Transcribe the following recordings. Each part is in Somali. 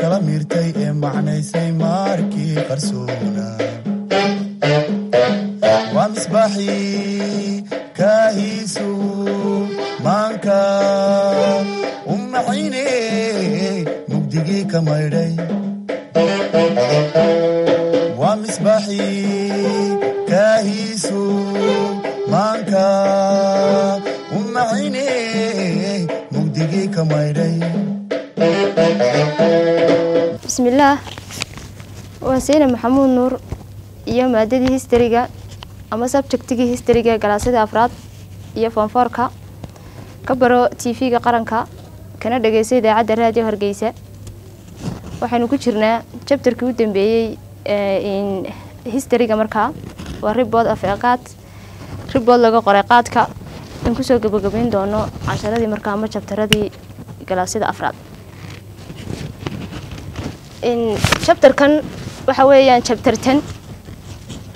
kala miirtay ee macnaysay maarkii qarsoona waa misbaaxii kaahiisu maanka u maxayne mugdigii ka maydhay bismillaah waa sayne maxamuud nuur iyo maadadii histariga ama sabjectigii histariga galaasyada afraad iyo foonfoorka ka baro tv-ga qaranka kana dhageyso idaacadda raadiyo hargeysa. Waxaynu ku jirnaa jabtarkii u dambeeyey histariga markaa waa ribood af eeqaad ribood laga qoray qaadka. In ku soo gabagabeyn doono casharadii markaa ama jabtaradii galaasyada afraad. Jabtarkan waxa weeyaan jabtar ten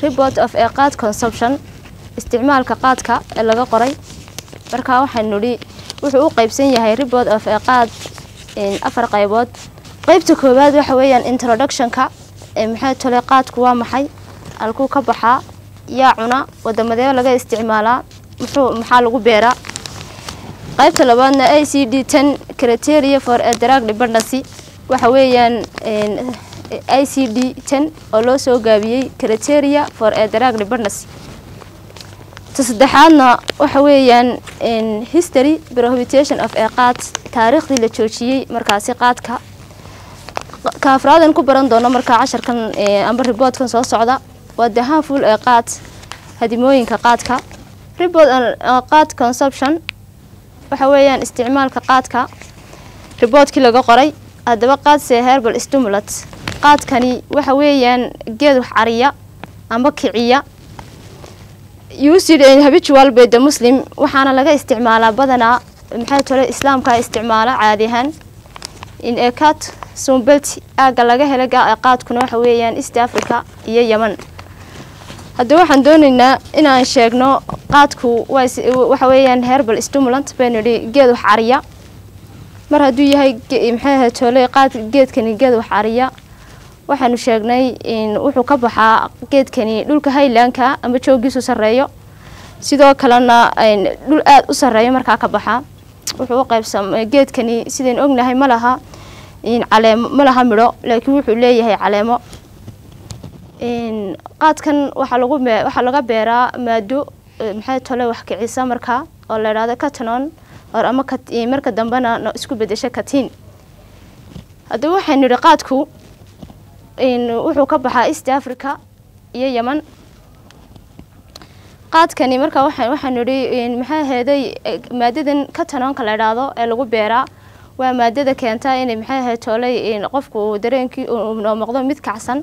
report of eeqaad consumption isticmaalka qaadka ee laga qoray. Markaa waxaynu nidhi wuxuu u qeybsan yahay report of eeqaad afar qaybood. Qeybta koowaad waxa weeyaan introductionka maxay tole qaadku waa maxay? Halkuu ka baxaa yaa cuna wadamadee laga isticmaalaa muxuu maxaa lagu beeraa qaybta labaadna a c d ten criteria for a drug dependency waxa weeyaan i c d ten oo loo soo gaabiyey criteria for a drug dependency. Ta saddexaadna waxa weeyaan history prohibitation of eeqaad taariikhdii la joojiyey markaasi qaadka. Ka afraadan ku baran doono markaa casharkan amba riboodkan soo socda waa dahaanful eeqaad hadimooyinka qaadka. Ribord qaad consumption waxa weeyaan isticmaalka qaadka riboodkii laga qoray. Haddaba qaadse herbal stimulat qaadkani waxa weeyaan geed wax cariya amba kiciya. Habitual by the muslim waxaana laga isticmaalaa badanaa maxay tole islaamka isticmaala caadi ahaan. In ekat sumbelt aagga laga hela qaadkuna waxa weeyaan east africa iyo yeman haddaba waxaan dooneynaa inaan sheegno qaadku waxa weeyaan herbal stimulant baynu idhi geed wax cariya. Mar hadduu yahay maxay ahayd toole qaad geedkani geed wax cariya. Waxaanu sheegnay wuxuu ka baxaa geedkani dhulka highlandka ama joogiisu sarreeyo. Sidoo kalena dhul aada u sarreeyo markaa ka baxaa wuxuu u qaybsam geedkani sidaynu ognahay ma laha caleemo ma laha midho laakiin wuxuu leeyahay caleemo qaadkan waxaa laga beeraa maado maxay tole wax kicisa markaa oo la idhahdo catanon or ama marka dambena isku bedesha katiin haddaba waxaynu idhi qaadku wuxuu ka baxaa east africa iyo yeman qaadkani marka waxaanu idhi maxaa aheeday maadadan catanoonka la idhaahdo ee lagu beeraa waa maadada keenta inay maxay ahayd toolay qofku dareenkii noqdo mid kacsan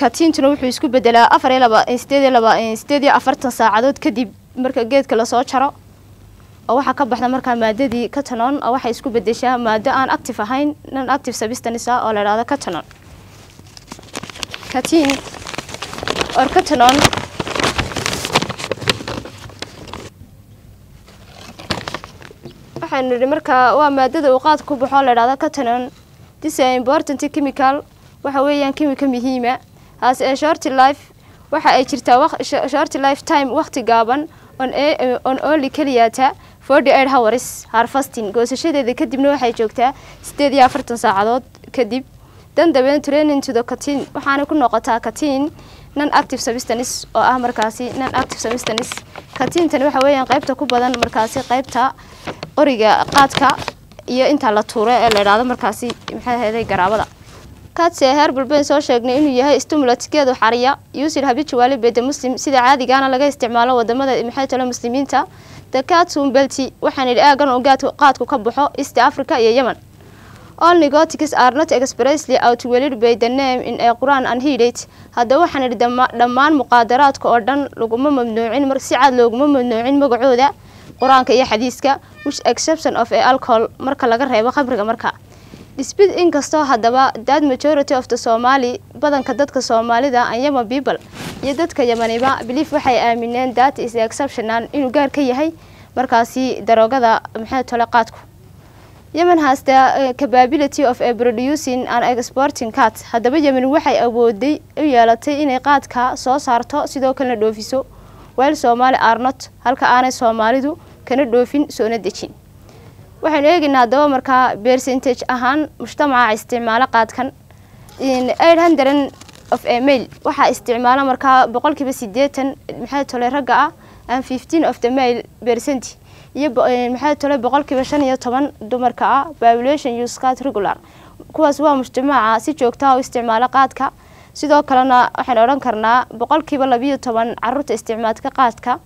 katiintuna wuxuu isku bedelaa afar iyo laba sideed iyo laba sideed iyo afartan saacadood kadib marka geedka la soo jaro. Oo waxaa ka baxda markaa maadadii catanon oo waxay isku bedeshaa maado aan active ahayn non active substance oo la idhahdo catanon katiin or catanon waxaynu nidhi markaa waa maadada uu qaadka ku baxo la idhahdo catanon this is important chemical. Waxa weeyaan chemical muhiima as a short life waxa ay jirtaa short life time waqti gaaban on on only keliyaata forty eight hours harfasting goosashadeeda kadibna waxay joogtaa sideed iyo afartan saacadood kadib. Dan dabeen training to the catin waxaana ku noqotaa catin non active substance oo ah markaasi non active substance. Catintani waxa weeyaan qaybta ku badan markaasi qaybta qoriga qaadka iyo inta la tuuro ee la idhaahdo markaasi maxay ahaday garaabada kaadse herbal bayn soo sheegnay inuu yahay stimulat geedu xariya. Usid habitually by the muslim. Sida caadigaana laga isticmaalo waddamada maxay talo muslimiinta the katsum belti waxaan idhi aagan gaadku qaadku ka baxo east africa iyo yemen. All negotics are not expressly outwelid by the name in a quran hidate haddaba waxaan idhi dhammaan muqaadaraadka oo dhan laguma mamnuucin mar si cad looguma mamnuucin magacooda qur'aanka iyo xadiiska which exception of a alcohol marka laga reebo khamriga marka dispute inkastoo haddaba that majority of the somali badanka dadka soomaalida and yemen people iyo dadka yamaniba belief waxay aamineen that is exceptional inuu gaar ka yahay markaasi daroogada maxay tole qaadku. Yemen has the uh, capability of producing and exporting cat haddaba yemen waxay awooday u yeelatay inay qaadka soo saarto sidoo kalena dhoofiso while somali are not. Halka aanay soomaalidu kana dhoofin soona dejin waxaynu eegaynaa haddaba markaa percentage ahaan mujtamaca isticmaalo qaadkan. Hundred of mail waxaa isticmaala markaa boqolkiiba sideetan maxay tole ragga ah and fifteen of the mail percent. Iyo maxay tole boqolkiiba shan iyo toban dumarka ah population use card regular. Kuwaas waa mujtamaca si joogtaha u isticmaalo qaadka. Sidoo kalena waxaynu odhan karnaa boqolkiiba labiyo toban carruurta isticmaalka qaadka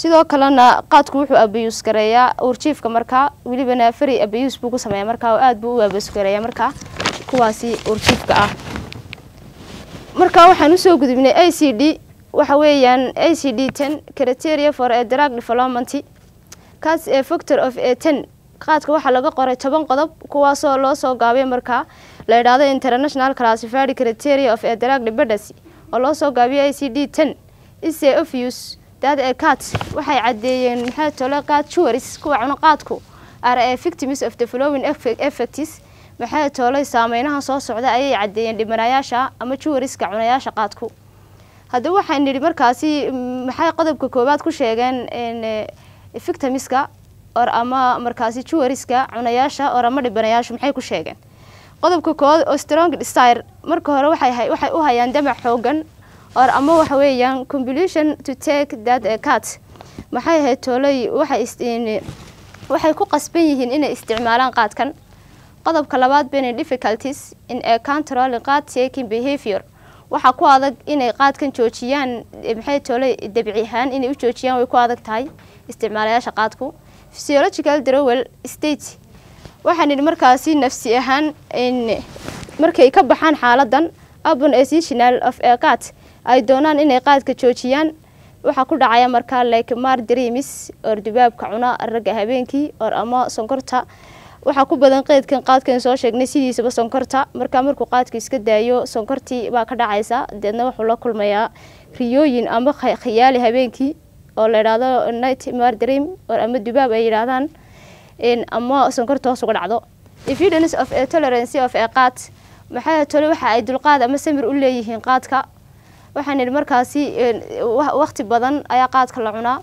sidoo kalena qaadku wuxuu abayuus gareeyaa uurjiifka markaa welibana fari abayuus buu ku sameeya markaa oo aada buu u abayuus gareeyaa markaa kuwaasi uurjiifka ah. Markaa waxaan u soo gudubnay a c d waxa weeyaan a c d ten criteria for a drug development. Kaas ee factor of a ten qaadka waxaa laga qoray toban qodob kuwaasoo loo soo gaabay markaa la idhaahdo international classified criteria of a drug dependency oo loo soo gaabiyay a c d ten ise of use dad ee cat waxay caddeeyeen maxay tole qaad juwaris kuwa cuno qaadku are a victims of the following effects. Maxay toolay saameynaha soo socda ayay caddeeyeen dhibanayaasha ama juwariska cunayaasha qaadku. Haddaba waxaan nidhi markaasi maxay qodobka koowaad ku sheegeen victimiska or ama markaasi juwariska cunayaasha or ama dhibanayaashu maxay ku sheegeen? Qodobka koowaad oo strong desire marka hore waxay waxay u hayaan damac xoogan or ama waxa weeyaan compulsion to take that cat maxay ahayd toolay waxay ku qasban yihiin inay isticmaalaan qaadkan. Qodobka labaad bena difficulties in a controlling qaad taking behavior. Waxaa ku adag inay qaadkan joojiyaan maxay toolay dabci ahaan inay u joojiyaan way ku adag tahay isticmaalayaasha qaadku. Physiological drawel state. Waxaan markaasi nafsi ahaan markay ka baxaan xaaladan abon asitional of a cat ay doonaan inay qaadka joojiyaan. Waxaa ku dhacaya markaa mar dreamis or dubaabka cuna ragga habeenkii or ama sonkorta. Waxaa ku badan qeydkan qaadkan soo sheegnay sidiisaba sonkorta. Markaa markuu qaadka iska daayo sonkortii baa ka dhacaysa. Deedna wuxuu la kulmayaa riyooyin ama khiyaali habeenkii oo la idhaahdo night mar dream or ama dubaab ay yidhaahdaan. Ama sonkorta hoos uga dhacdo. Evidence of a of a maxay tole waxa ay dulqaad ama samir u leeyihiin qaadka waxaan idhi markaasi wakti badan ayaa qaadka la cunaa.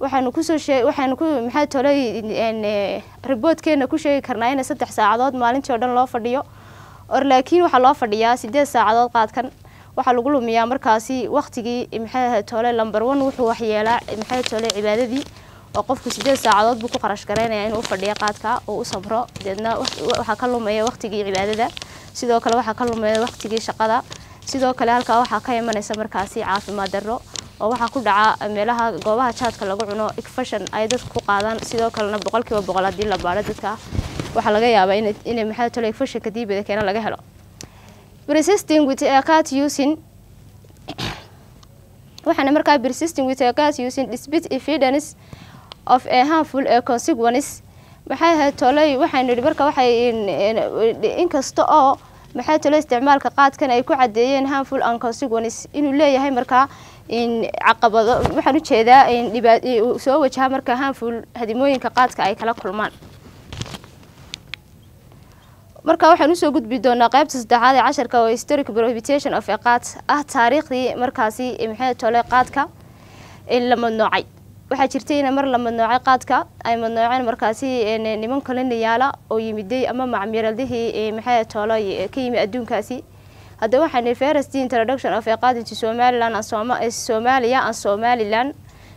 Waxaanu ku soo shee waxaanu ku maxay tolay riboodkeena ku sheegi karnaa inay saddex saacadood maalintii oo dhan loo fadhiyo. Or laakiin waxaa loo fadhiyaa sideed saacadood qaadkan. Waxaa lagu lumiyaa markaasi waktigii maxay ahayd tole lumber one wuxuu waxyeelaa maxay tole cibaadadii oo qofku sideed saacadood buu ku qarash garaynaya inuu fadhiyo qaadka oo u samro deedna waxaa ka lumaya waktigii cibaadada sidoo kale waxaa ka lumaya waktigii shaqada sidoo kale halkaa waxaa ka imanaysa markaasi caafimaad darro oo waxaa ku dhaca meelaha goobaha jaadka lagu cuno igfashan ay dadku ku qaadaan. Sidoo kalena boqolkiiba boqol haddii la baadho dadka waxaa laga yaabaa in inay maxay tole igfashanka diibada keena laga helo. Persisting with a cat using waxaana markaa persisting with a cat using dispute evidence of a harmful a consequence. Maxay ahayd toley waxaynu yidhi marka waxay inkasta oo maxay tole isticmaalka qaadkan ay ku caddeeyeen harmful and consequence inuu leeyahay markaa caqabado waxaan u jeedaa soo wajaha marka harmful hadimooyinka qaadka ay kala kulmaan. Marka waxaan u soo gudbi doonaa qaybta saddexaad ee casharka oo historic prohibitation of a qaad ah taariikhdii markaasi maxay tole qaadka la madnoocay waxaa jirtay in mar la madnoocay qaadka. Ay madnooceen markaasi niman koloniyaala oo yimiday ama macmiradihii maxay toolo ka yimi adduunkaasi. Haddaba waxaan first introduction of a qaad into somaliland and somalia and somaliland.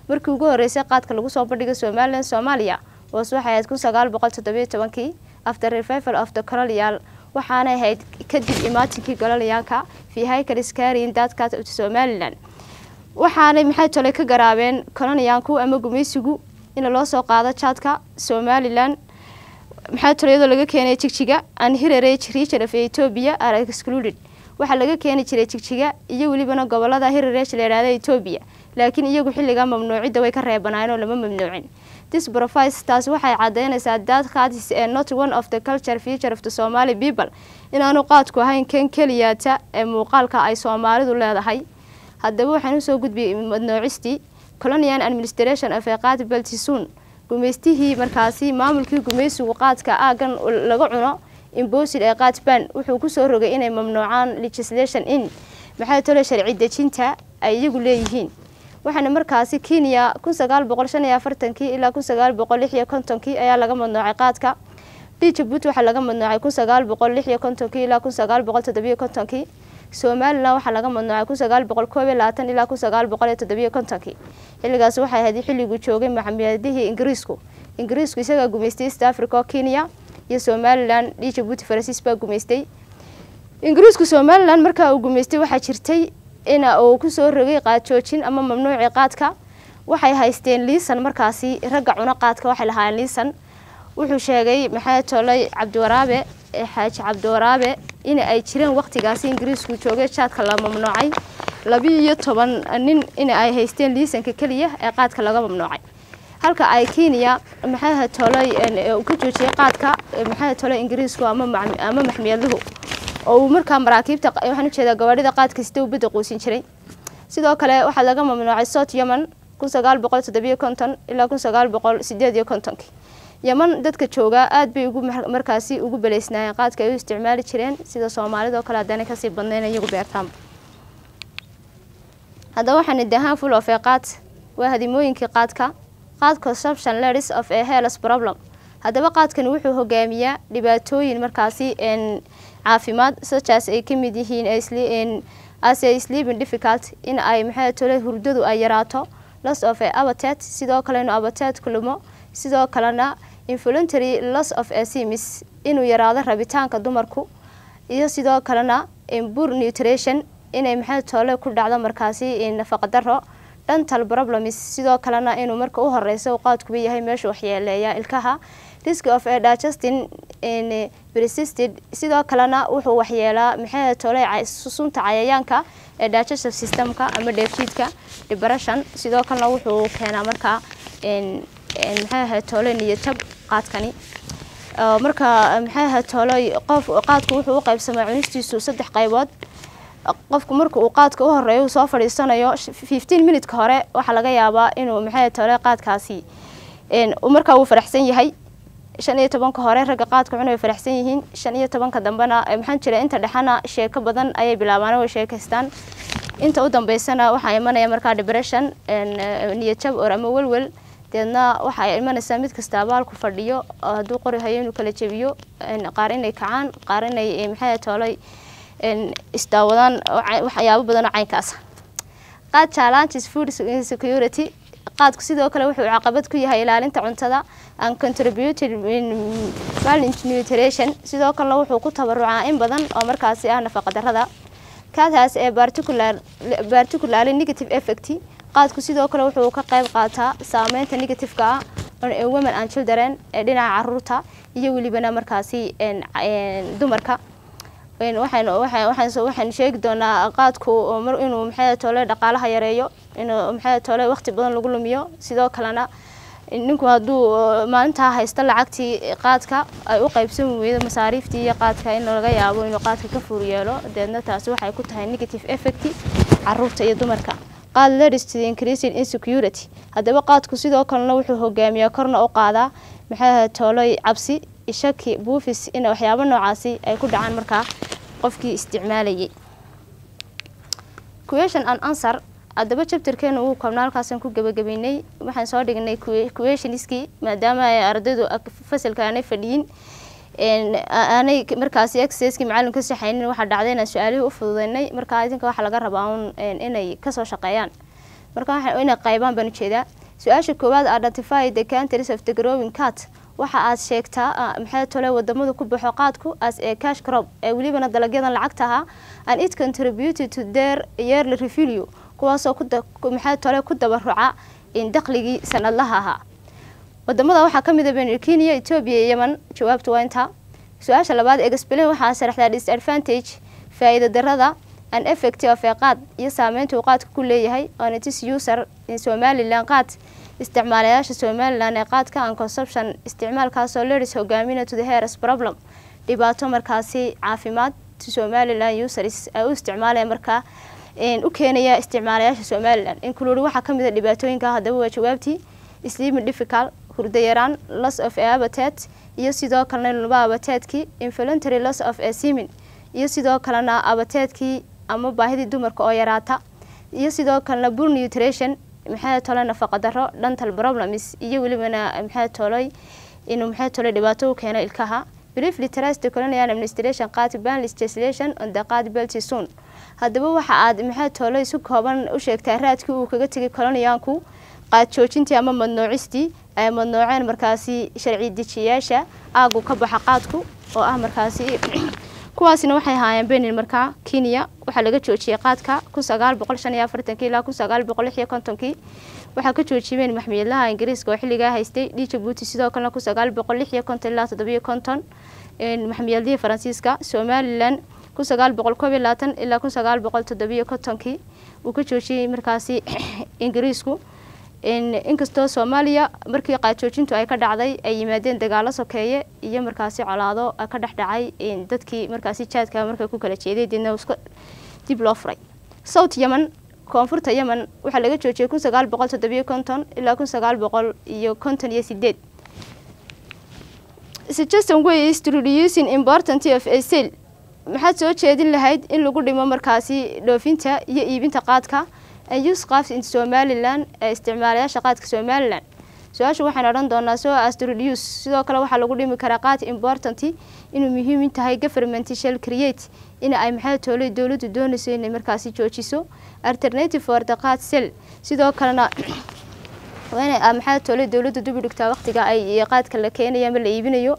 Markii ugu horeysay qaadka lagu soo bandhigay somaliland soomaaliya hoos waxay ahayd kun sagaal boqol toddobiyo tobankii after revival of the colonial. Waxaanay ahayd kadib imaatinkii colonialka fi haykal iskaariin dadkaas of somaliland waxaanay maxay tole ka garaabeen coloniyanku ama gumaysigu in loo soo qaado jaadka somalilan maxaa tole iyadoo laga keenay jigjiga heritage region of ethiopia are excluded. Waxaa laga keeni jiray jigjiga iyo welibana gobollada heritage la yidhahda ethiopia laakiin iyagu xilligaa mamnuucidda way ka reebanaayeen oo lama mamnuucin. This provides taas waxay cadeynaysaa that cat is a not one of the culture feature of the somali people. Inaanu qaadku ahayn kan keliyaata ee muuqaalka ay soomaalidu leedahay haddaba waxaan u soo gudbiyey madnoocistii colonial administration of a qaad beltisuun gumaystihii markaasi maamulkii gumaysigu qaadka aagan laga cuno imbosid ee qaadban wuxuu ku soo rogay inay mamnuucaan legislation in. Maxay tole sharci dejinta? Ay iyagu leeyihiin. Waxaana markaasi kenya kun sagaal boqol shan iyo afartankii ilaa kun sagaal boqol lix iyo kontonkii ayaa laga madnuucay qaadka. Djibut waxaa laga madnuucay kun sagaal boqol lix iyo kontonkii ilaa somalilan waxaa laga madnuucay kun sagaal boqol koob iyo labaatan ilaa kun boqol iyo toddobiyo kontonkii. Xilligaas waxay ahayd xilliguu joogay maxamiyadihii ingiriisku. Ingiriisku isagaa gumaystay east africa kenya iyo somalilan djibut faransiis baa gumaystay. Ingiriisku somalilan markaa uu gumaystay waxaa jirtay in uu ku soo rogay qaadjoojin ama mamnuuci qaadka. Waxay haysteen liisan markaasi ragga cuno qaadka waxay lahaayeen liisan. Wuxuu sheegay maxaa tolay cabdiwaraabe xaaji cabdiwaraabe in ay jireen waqtigaasi ingiriisku joogay jaadka la mamnuucay labi iyo toban nin in ay haysteen liisanka keliya ee qaadka laga mamnuucay. Halka ay kenya maxaa tolay ka joojiyay qaadka maxaa tolay ingiriisku ama maxmiyaduhu oo uu markaa maraakiibta waxaan u jeedaa gawaadhida qaadka sida uu badda quusin jiray? Sidoo kale waxaa laga mamnuucay south yemen kun sagaal boqol toddobiyo konton ilaa kun sagaal boqol sideed iyo kontonkii yeman dadka joogaa aada bay markaasi ugu baleysnaayeen qaadka ay u isticmaali jireen sida soomaalida oo kale haddana ka sii badnayn iyagu beertaanba haddaba waxaan dahaan full of qaad. Waa hadimooyinkii qaadka. Qaad consumption ladies of a health problem. Haddaba qaadkani wuxuu hogaamiyaa dhibaatooyin markaasi caafimaad sajaas ay ka mid yihiin ase sleeping difficult in ay maxay tole hurdadu ay yaraato loss of a abatet sidoo kale inuu abateedku lumo sidoo kalena involuntary loss of a simis inuu yaraado rabitaanka dumarku iyo sidoo kalena imbur nutrition inay maxay tole ku dhacdo markaasi nafaqa daro dental problems sidoo kalena inuu marka u horeysa qaadkuba yahay meesha waxyeeleeya ilkaha risk of a digesting in persisted sidoo kalena wuxuu waxyeelaa maxay tole sunta cayayaanka ee digestive systemka ama dheefshiidka depression sidoo kalena wuxuu keenaa markaa maxay ahayd tole niyajab qaadkani. Marka maxay ahayd tole qof qaadku wuxuu u qaybsamaa cunistiisu saddex qaybood. Qofku marka uu qaadka u horeeyo uu soo fadhiisanayo fifteen minutka hore waxaa laga yaabaa inuu maxay tole qaadkaasi markaa uu faraxsan yahay shan iyo tobanka hore ragga qaadka cun way faraxsan yihiin shan iyo tobanka dambena maxaan jira inta dhexana sheeko badan ayay bilaabaan way sheekaystaan inta u dambeysana waxaa imanaya markaa depression niyajab or ama welwel deedna waxaa imanaysaa mid kasta abaalku fadhiyo hadduu qori hayo inuu kala jebiyo qaar inay kacaan qaar inay maxay toolay isdaawadaan waxyaabo badan oo caynkaasa qaad challenges food security qaadku sidoo kale wuxuu caqabad ku yahay ilaalinta cuntada and contributed malnutrition sidoo kalena wuxuu ku tabarucaa in badan oo markaasi ah nafaqa darada kaadaas ee particularly negative effect qaadku sidoo kale wuxuu ka qayb qaataa saameynta negativeka ah women and children ee dhinaca carruurta iyo welibana markaasi dumarka. Waxaan sheegi doonaa qaadku inuu maxay tole dhaqaalaha yareeyo inuu maxay tole waqti badan lagu lumiyo. Sidoo kalena ninku hadduu maalintaa haysto lacagtii qaadka ay u qaybsan weydo masaariiftii iyo qaadka in laga yaabo inuu qaadka ka fuur yeelo deedna taasi waxay ku tahay negative effect carruurta iyo dumarka qaad ladies to increasing insecurity haddaba qaadku sidoo kalena wuxuu hogaamiyaa korna u qaadaa maxay toolay cabsi ishaki buufis in waxyaabo noocaasi ay ku dhacaan markaa qofkii isticmaalayay. Question and answer haddaba jabtarkeena uu koobna halkaasaan ku gebagabeynay waxaan soo dhignay questioniskii maadaama ay ardaydu fasalka aanay fadhiyin aanay markaasi exercisekii macalin ka saxaynin waxaa dhacday inaan su'aalihii u fududeynay. Marka idinka waxaa laga rabaa un inay ka soo shaqeeyaan. Marka inay qaybaan baan u jeedaa su'aasha koowaad identify the countries of the growing cat. Waxa aad sheegtaa maxay tole wadamadu ku baxo qaadku as a cash crop. Ee welibana dalagyadan lacagta ahaa. And it contributed to their yearly revenue kuwaasoo maxay tole ku dabaruca in dakhligii sanadlaha ahaa waddamada waxaa ka mid a baynu kenya etoobiya iyo yemen jawaabtu waa intaa su'aasha labaad explain waxaa sharaxdaa disadvantage faa-iida darada an effecti of ee qaad iyo saameynta uu qaadka ku leeyahay onitis user in somalilan qaad. Isticmaalayaasha somalilan ee qaadka an consumption isticmaalkaasoo leris hogaamina to the hairs problem. Dhibaato markaasi caafimaad to somalilan users ay u isticmaalaya markaa u keenaya isticmaalayaasha somalilan include waxaa ka mid a dhibaatooyinka haddaba waa jawaabtii. Sleeping difficult hurdo yaraan loss of abatet iyo sidoo kalena laba abateedkii involuntary loss of a semen iyo sidoo kalena abateedkii ama baahidii dumarka oo yaraata iyo sidoo kalena bur nutrition maxay tolay nafaqa daro dental problems iyo welibana maxay tolay inuu maxay tolay dhibaato u keeno ilkaha. Briefly trust colonial administration qaati ban legislation on the qaadi belty soon. Haddaba waxa aad maxay tolay si kooban u sheegtaa raadkii uu kaga tegay coloniyanku qaad joojintii ama madnoocistii madnooceen markaasi sharci dejiyayaasha aagu ka baxa qaadku oo ah markaasi kuwaasina waxay ahaayeen benin markaa kenya waxaa laga joojiyey qaadka ilaa waxaa ka joojiyeen maxmiyadlaha ingiriiska oo xilligaa haystay. D jabuuti sidoo kalena maxmiyadlihii faransiiska somalilan ilaa uu ka joojiyey markaasi ingiriisku inkastoo soomaaliya markii qaadjoojintu ay ka dhacday ay yimaadeen dagaalo sokeeye iyo markaasi colaado ka dhex dhacay dadkii markaasi jaadka markay ku kala jeeday deedna iska dib loo furay. South yemen koonfurta yemen waxaa laga joojiyey kun sagaal boqol toddobiyo konton ilaa kun sagaal boqol iyo konton iyo sideed suggestion ways to reducing importance of a sale maxaad soo jeedin lahayd in lagu dhimo markaasi dhoofinta iyo iibinta qaadka use qaafs in somalilan ee isticmaalayaasha qaadka somalilan su'aasha waxaan odhan doonaa so as sidoo kale waxaa lagu dhimi karaa qaad important inuu muhiim tahay government shall create in ay maxay toolay dowladdu doonayso inay markaasi joojiso. Alternative for the qaad cell sidoo kalena waa inay maxay toolay dowladdu dib dhigtaa waqtiga ay qaadka la keenayo ama la iibinayo.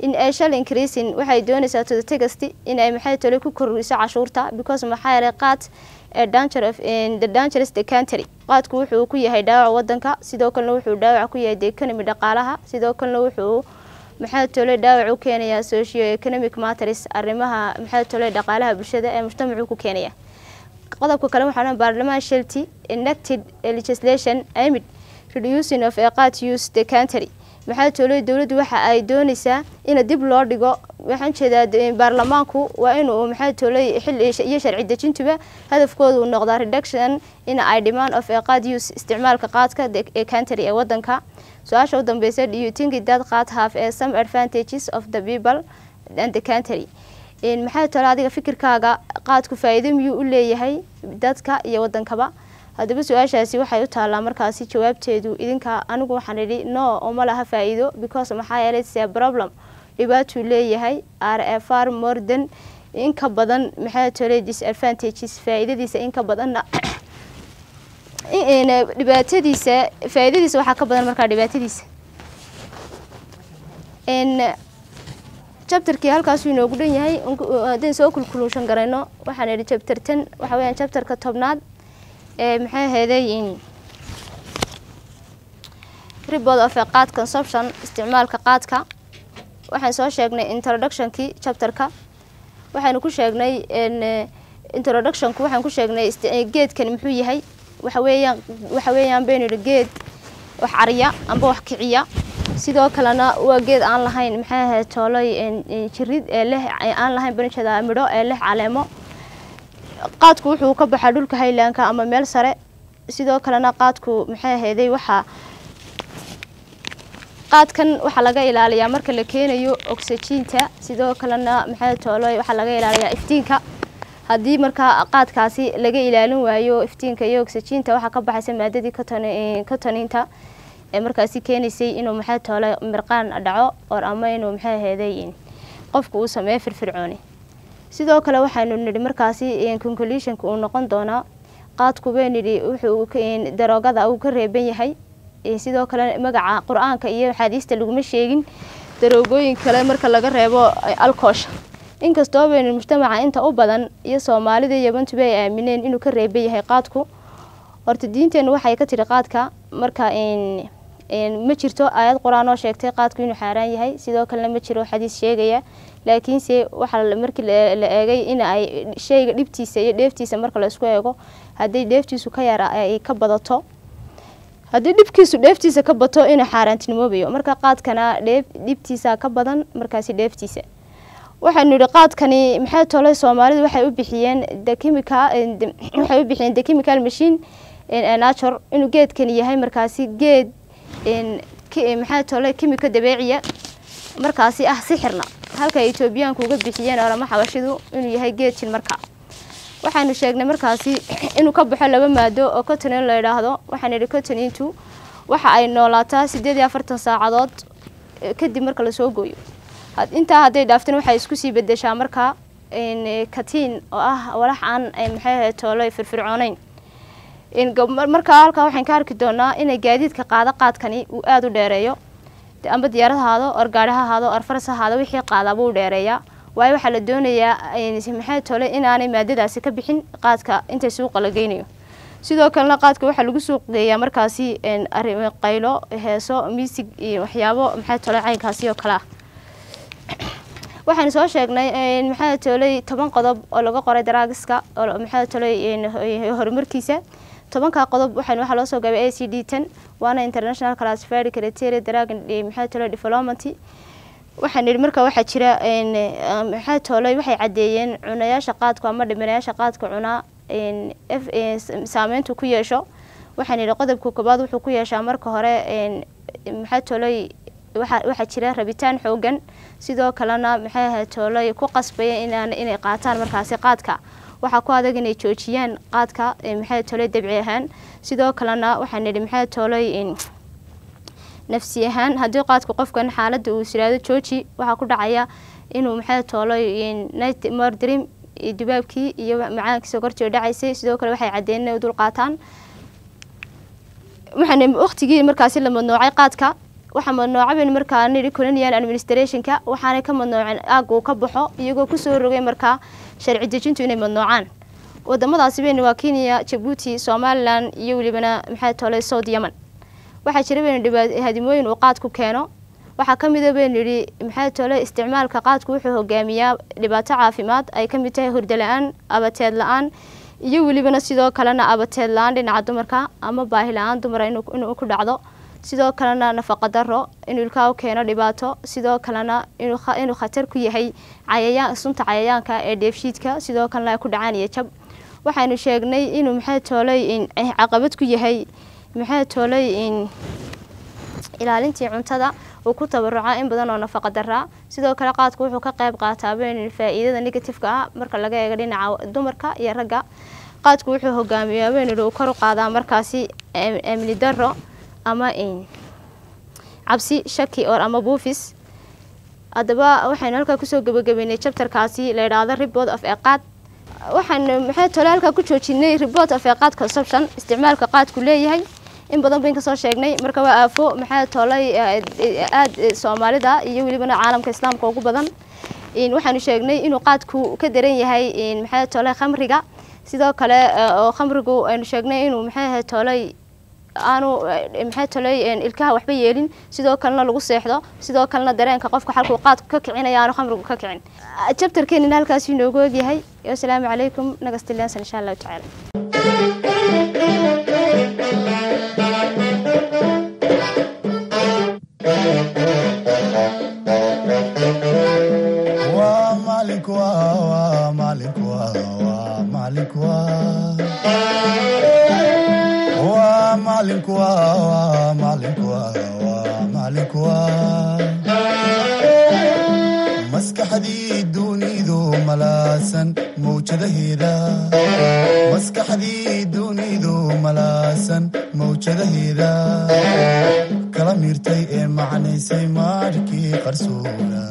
In ay shall increasing waxay doonaysaa to the text in ay maxay toolay ku kordhiso cashuurta because maxaa yeelay qaad the dangerous the country qaadku wuxuu ku yahay dhaawac wadanka sidoo kalena wuxuu dhaawac ku yahay economy dhaqaalaha sidoo kalena wuxuu maxaa tole dhaawac u keenayaa socio economic matters arrimaha maxaa tole dhaqaalaha bulshada ee mujtamacu ku keenaya. Qodobka kale waxaa baarlamaan shelty enacted legislation amid reducing of qaad use the country maxaa toolay dowladdu waxa ay doonaysaa in dib loo dhigo. Waxaan jeedaa baarlamaanku waa inuu maxaa toolay xilli iyo sharci dejintuba hadafkooda uu noqdaa reduction in ay demand of qaad use isticmaalka qaadka ee country ee wadanka su'aasha u dambeysa do you think that qaad have a some advantages of the people and the country? Maxaa toolay adiga fikirkaaga qaadku faa'iido miyuu u leeyahay dadka iyo wadankaba haddaba su'aashaasi waxay u taallaa markaasi jawaabteedu idinka anigu waxaan idhi no uma laha faa-iido because maxaa yeelay se problem. Dhibaatuu leeyahay r far more than in ka badan maxaa tole disadvantages faa-iidadiisa in ka badanna dhibaatadiisa faa-iidadiisa waxaa ka badan markaa dhibaatadiisa. Chapterkii halkaasuu inoogu dhan yahay haddaynu soo kulkuluushan garayno waxaan idhi chapter ten waxa weyaan chapterka tobnaad ee maxay aheedeyin report of a qaad consumption isticmaalka qaadka? Waxaan soo sheegnay introductionkii chapterka. Waxaynu ku sheegnay introductionku waxaan ku sheegnay geedkani muxuu yahay? Waxa weeyaan waxa weeyaan baynu idhi geed wax cariya amba wax kiciya. Sidoo kalena waa geed aan lahayn maxay ahayd toolay jirid ee leh aan lahayn banjeeda midho ee leh caleemo qaadku wuxuu ka baxaa dhulka haylaanka ama meel sare. Sidoo kalena qaadku maxay ahayday waxaa qaadkan waxaa laga ilaaliyaa marka la keenayo oxygiinta sidoo kalena maxay toolo waxaa laga ilaaliyaa iftiinka. Haddii markaa qaadkaasi laga ilaalin waayo iftiinka iyo oxygiinta waxaa ka baxaysa maadadii cotoninta ee markaasi keenaysay inuu maxay toole mirqaan dhaco or ama inuu maxay ahayday qofku uu sameeyo firfircooni sidoo kale waxaynu nidhi markaasi conclusionka uu noqon doonaa qaadku baynu nidhi wuxuu daroogada uu ka reeban yahay. Sidoo kale magaca qur'aanka iyo axaadiista laguma sheegin daroogooyin kale marka laga reebo alkoosha inkastoo baynu mujtamaca inta u badan iyo soomaalida iyo bantuba ay aamineen inuu ka reeban yahay qaadku horta diinteennu waxay ka tiri qaadka marka ma jirto aayad qur'aan oo sheegtay qaadku inuu xaaraan yahay. Sidoo kalena ma jiro xadiis sheegaya. Laakiinse waxaa markii la eegay in ay shayga dhibtiisa iyo dheeftiisa marka la isku eego hadday dheeftiisu ka yara ay ka badato. Haddii dhibkiisu dheeftiisa ka bato inuu xaaraantinimoobayo marka qaadkana dhibtiisa ka badan markaasi dheeftiisa. Waxaynu yihi qaadkani maxay tolay soomaalidu waxay u bixiyeen waxay u bixiyeen the machine nature inuu geedkani yahay markaasi geed maxay tolay kimiko dabeeciya markaasi ah sixirna halka etoobiyaanku uga bixiyeen orama xabashidu inuu yahay geed marka. Waxaanu sheegnay markaasi inuu ka baxo laba maado oo cotonin la yidhaahdo. Waxaan idhi cotonintu waxa ay noolaataa sideed iyo afartan saacadood kadib marka la soo gooyo. Intaa hadday dhaaftan waxay isku sii bedeshaa markaa katiin oo ah walax aan maxay ahayd toolo firfircooneyn markaa halkaa waxaan ka arki doonaa inay gaadiidka qaado qaadkani uu aada u dheereeyo. Amba diyaarad ahaado or gaari ha ahaado or faras ahaado wixii qaadaaba u dheereeyaa. Waayo waxaa la doonayaa maxay tole inaanay maadadaasi ka bixin qaadka inta suuqa la geynayo. Sidoo kalena qaadka waxaa lagu suuq geeyaa markaasi qaylo heeso miisig iyo waxyaabo maxay tole caynkaasi oo kale ah. Waxaanu soo sheegnay maxaa toley toban qodob oo laga qoray daraagiska oo maxaa toley horumarkiisa tobanka qodob waxaan waxaa loo soo gaabay a c d ten waana international classified criteria dragon maxaa toley development waxaan idhi marka waxaa jira maxaa tooley waxay caddeeyeen cunayaasha qaadku ama dhimanayaasha qaadka cunaa saameyntu ku yeesho. Waxaan idhi qodobka koobaad wuxuu ku yeeshaa marka hore maxaa tooley waxaa jira rabitaan xoogan sidoo kalena maxay ahayd tooley ku qasbaya inaan inay qaataan markaasi qaadka waxaa ku adag inay joojiyaan qaadka maxay tooley dabci ahaan. Sidoo kalena waxaan idhi maxay tooley nafsi ahaan. Haddii qaadku qofkan xaaladda uu isiraado jooji waxaa ku dhacaya inuu maxay night mordrim dubaabkii iyo macaankiisa korjoo dhacaysay sidoo kale waxay caddeen inay u dul waxaan waqtigii markaasi la madnoocay qaadka waxaa madnooca baynu markaa nidhi colonial administrationka waxaanay ka madnooceen aagga uu ka baxo iyagoo ku soo rogay markaa sharci dejintu inay madnoocaan wadamadaasi baynu waa kenya jabuuti somalilan iyo welibana maxay toolay south yemen waxaa jira dhibaa hadimooyin uu qaadku keeno waxaa ka mida baynu yidhi maxay tole isticmaalka qaadku wuxuu hogaamiyaa dhibaato caafimaad ay ka mid tahay hurdo la'aan abateed la'aan iyo welibana sidoo kalena abateed la'aan dhinaca dumarka ama baahi la'aan dumara inuu ku dhacdo sidoo kalena nafaqa daro inuu ilkaa u keeno dhibaato sidoo kalena inuu khatar ku yahay cayayaan sunta cayayaanka ee dheefshiidka sidoo kalena ku dhacaan iyo jab waxaynu sheegnay inuu maxay tooley caqabad ku yahay maxay toolay ilaalintii cuntada uu ku tabaruca in badan oo nafaqa daraa sidoo kale qaadku wuxuu ka qayb qaataa baynu faa-iidada negatifeka ah marka laga eego dhinaca dumarka iyo ragga. Qaadku wuxuu hogaamiyaa baynu uu kor u qaadaa markaasi amni daro ama cabsi shaki or ama buufis. Haddaba waxaynu halkaa ku soo gabagabeynay chapterkaasi la yidhaahdo report of eqaad. Waxaan maxay tole halkaa ku joojinay report of eqaad consumption isticmaalka qaadku leeyahay. In badan bayn ka soo sheegnay marka waa aafo maxaa toolay aada soomaalida iyo welibana caalamka islaamka ugu badan. Waxaanu sheegnay inuu qaadku ka daran yahay maxaa toolay khamriga. Sidoo kale oo khamrigu aynu sheegnay inuu maxay ahay toolay aanu maxay tolay ilkaha waxba yeelin. Sidoo kalena lagu seexdo. Sidoo kalena dareenka qofka xalkuu qaadku ka kicinaya aanu khamrigu ka kicin. Jabtarkeenina halkaas inoogu ogyahay wasalaamu calaykum. Nagastilansan insha allahu tacaala maskaxdii dunidu malaasan mawjadaheeda kala miirtay ee macnaysay maarkii qarsoona